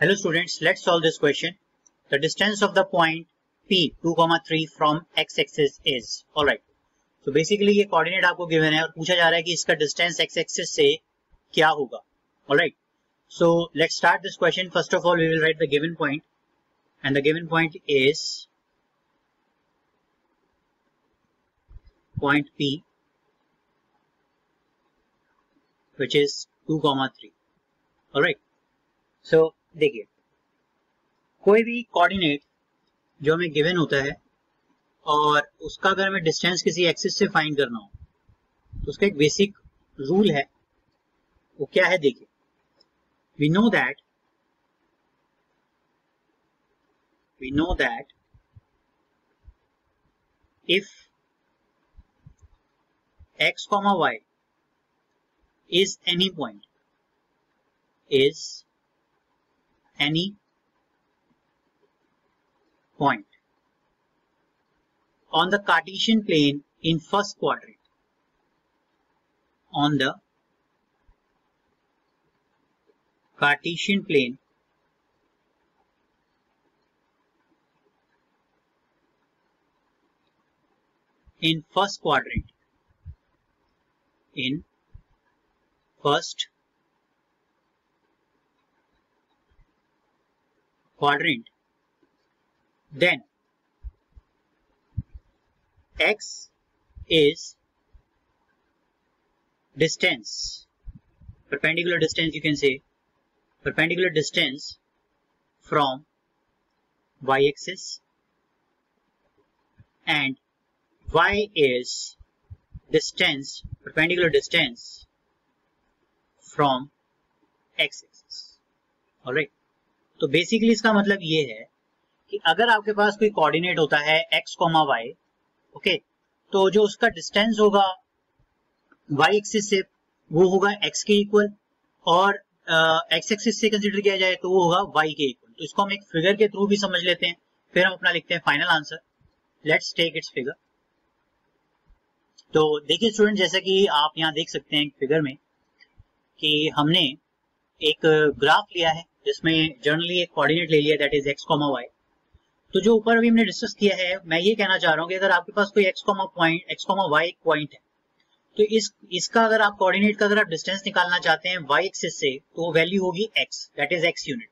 Hello students, let's solve this question. The distance of the point P 2, 3 from x-axis is. Alright. So basically ये coordinate आपको given है और पूछा जा रहा है कि इसका distance x-axis से क्या होगा. Alright. So let's start this question. First of all, we will write the given point and the given point is point P which is 2, 3. Alright. So देखिए, कोई भी कोऑर्डिनेट जो हमें गिवन होता है और उसका अगर हमें डिस्टेंस किसी एक्सिस से फाइंड करना हो तो उसका एक बेसिक रूल है। वो क्या है देखिए we know that we know that if x comma y is any point is any point. On the Cartesian plane in first quadrant on the Cartesian plane in first quadrant in first quadrant. Then x is distance. Perpendicular distance you can say. Perpendicular distance from y-axis and y is distance perpendicular distance from x-axis. Alright तो basically इसका मतलब ये है कि अगर आपके पास कोई कोऑर्डिनेट होता है एक्स कॉमा वाई ओके तो जो उसका डिस्टेंस होगा वाई एक्सिस से वो होगा एक्स के इक्वल और एक्स एक्सिस से कंसिडर किया जाए तो वो होगा वाई के इक्वल तो इसको हम एक फिगर के थ्रू भी समझ लेते हैं, फिर हम अपना लिखते हैं final answer let's take its figure तो देखिए स्टूडेंट जैसा कि आप यहाँ देख सकते हैं फिगर में कि हमने एक ग्राफ लिया है. जिसमें जनरली एक कोऑर्डिनेट ले लिया that is x comma y तो जो ऊपर अभी हमने डिस्कस किया है, मैं ये कहना चाह रहा हूँ कि अगर आपके पास कोई x comma point x comma y point है तो इस, इसका अगर आप कोऑर्डिनेट का अगर आप डिस्टेंस निकालना चाहते हैं वाई एक्सिस से तो वैल्यू होगी x that is x unit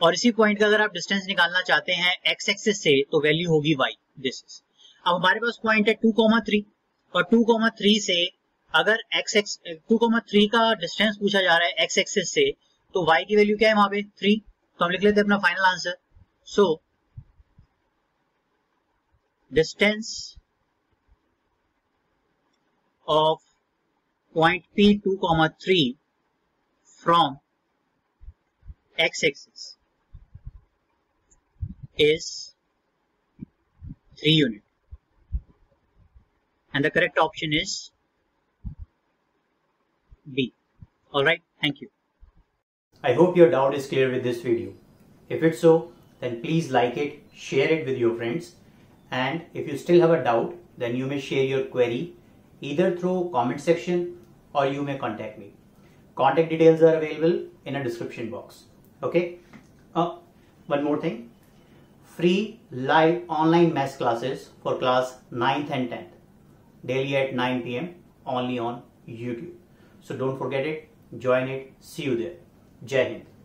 और इसी पॉइंट का अगर आप डिस्टेंस निकालना चाहते हैं एक्स एक्सिस से तो वैल्यू होगी वाई दिस इज़ अब हमारे पास पॉइंट है टू कॉमा थ्री और टू कॉमा थ्री से अगर x x two comma three का डिस्टेंस पूछा जा रहा है एक्स एक्सिस से तो y की वैल्यू क्या है वहां पे थ्री तो हम लिख लेते हैं अपना final answer so distance of point P to comma three from x axis is 3 unit and the correct option is B. Alright, thank you. I hope your doubt is clear with this video. If it's so, then please like it, share it with your friends. And if you still have a doubt, then you may share your query either through comment section or you may contact me. Contact details are available in a description box. Okay. Uh, one more thing. Free live online math classes for class 9th and 10th daily at 9 pm only on YouTube. So don't forget it. Join it. See you there. जय हिंद।